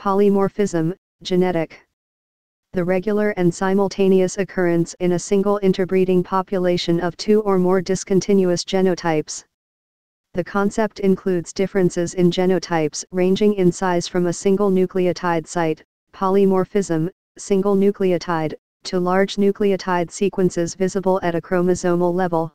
Polymorphism, genetic. The regular and simultaneous occurrence in a single interbreeding population of two or more discontinuous genotypes. The concept includes differences in genotypes ranging in size from a single nucleotide site, polymorphism, single nucleotide, to large nucleotide sequences visible at a chromosomal level.